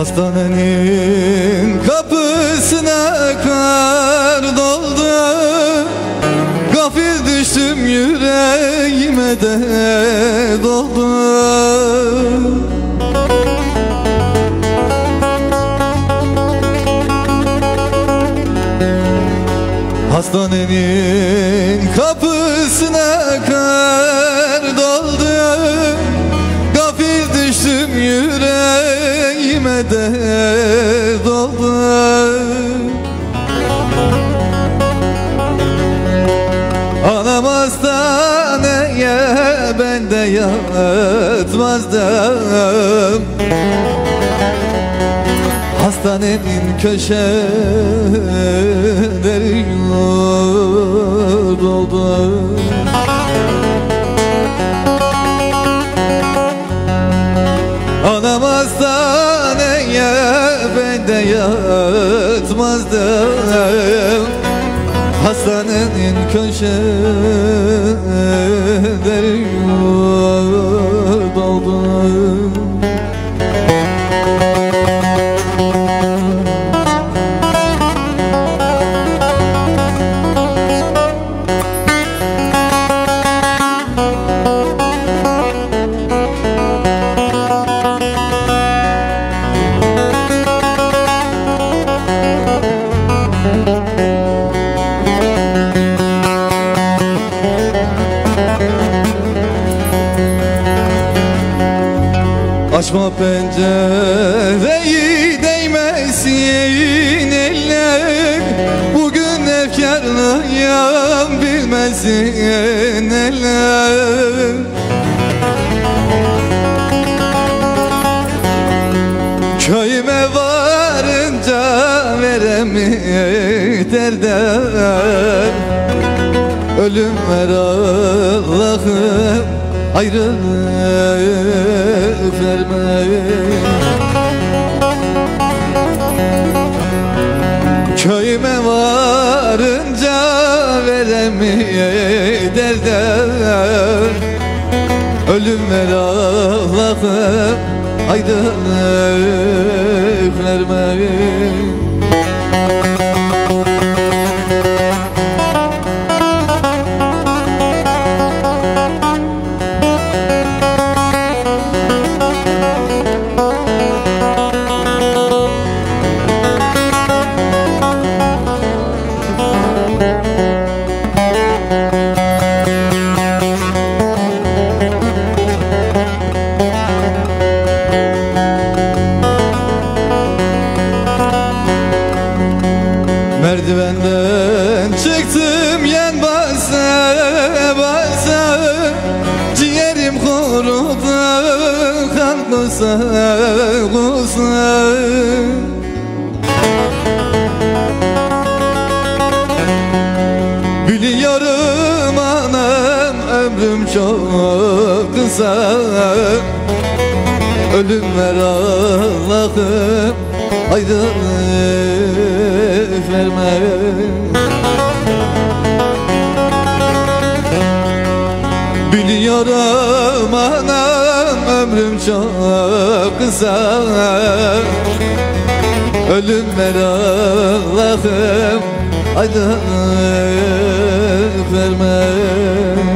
Hastanenin kapısına kar doldu. Gafil düştüm yüreğime de doldu. Hastanenin yatmazdım Hastanenin köşeleri doldu Anam hastaneye ben de yatmazdım. Hastanenin köşeleri Açma pencereyi değmesin eller. Bugün efkarlıyım bilmesin eller. Köyüme varınca veremi derdem Ölüm ver Allah'ım ayrılık verme Köyüme varınca veremi derdem Ölüm ver Allah'ım ayrılık verme kusa Biliyorum anam ömrüm çok kısa Ölüm ver Allah'ım ayrılık verme Biliyorum ömrüm çok kısa Ölüm ver Allah'ım ayrılık verme